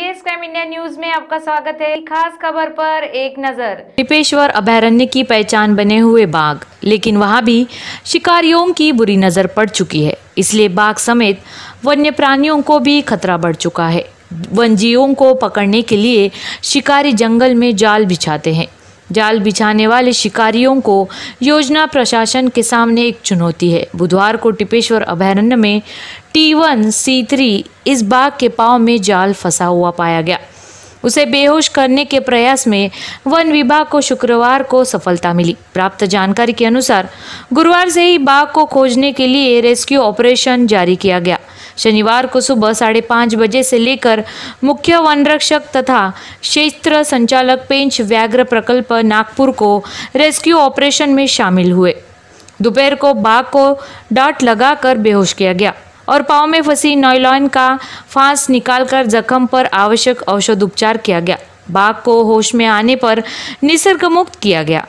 S crime India news में आपका स्वागत है। खास खबर पर एक नज़र। टिपेश्वर अभयारण्य की पहचान बने हुए बाघ, लेकिन वहाँ भी शिकारियों की बुरी नज़र पड़ चुकी है। इसलिए बाघ समेत वन्य प्राणियों को भी खतरा बढ़ चुका है। वनजीवों को पकड़ने के लिए शिकारी जंगल में जाल बिछाते हैं। जाल बिछाने वाले शिकारियों को योजना प्रशासन के सामने एक चुनौती है। बुधवार को टिपेश्वर अभयारण्य में टी वन सी थ्री इस बाघ के पाँव में जाल फंसा हुआ पाया गया। उसे बेहोश करने के प्रयास में वन विभाग को शुक्रवार को सफलता मिली। प्राप्त जानकारी के अनुसार गुरुवार से ही बाघ को खोजने के लिए रेस्क्यू ऑपरेशन जारी किया गया। शनिवार को सुबह साढ़े पाँच बजे से लेकर मुख्य वन रक्षक तथा क्षेत्र संचालक पेंच व्याघ्र प्रकल्प नागपुर को रेस्क्यू ऑपरेशन में शामिल हुए। दोपहर को बाघ को डांट लगाकर बेहोश किया गया और पाँव में फंसी नॉयलॉन का फांस निकालकर जख्म पर आवश्यक औषध उपचार किया गया। बाघ को होश में आने पर निसर्ग मुक्त किया गया।